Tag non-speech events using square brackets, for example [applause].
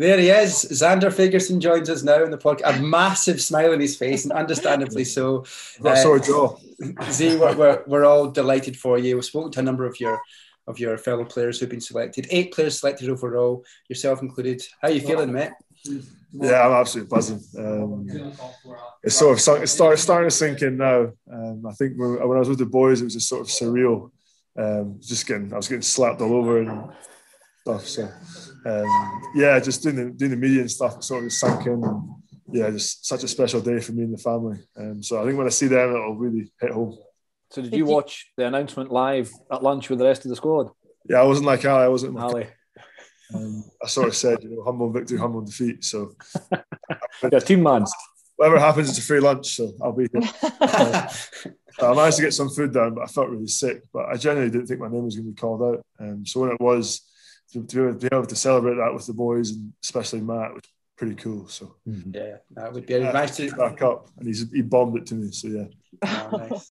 There he is. Zander Ferguson joins us now in the podcast. A massive smile on his face, and understandably so. Not uh, sore jaw. [laughs] Z, we're, we're, we're all delighted for you. We've spoken to a number of your of your fellow players who've been selected. Eight players selected overall, yourself included. How are you feeling, mate? Yeah, I'm absolutely buzzing. Um, it's sort of it's start, starting to sink in now. Um, I think when, when, I was with the boys, it was just sort of surreal. Um, just getting, I was getting slapped all over and stuff. So um, yeah, just doing the doing the media and stuff sort of sank in. And, yeah, just such a special day for me and the family. Um, so I think when I see them, it'll really hit home. So did you watch the announcement live at lunch with the rest of the squad? Yeah, I wasn't like Ali. I wasn't. Ali. Um, I sort of said, you know, humble victory, humble defeat. So, [laughs] yeah, team man. Whatever happens, it's a free lunch, so I'll be here. uh, [laughs] I managed to get some food down, but I felt really sick. But I genuinely didn't think my name was going to be called out. Um, so when it was, to, to, be able to celebrate that with the boys and especially Matt was pretty cool. So yeah, that would be a nice to back up, and he's he bombed it to me. So yeah. Oh, nice.